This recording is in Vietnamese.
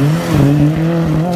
Mm-hmm.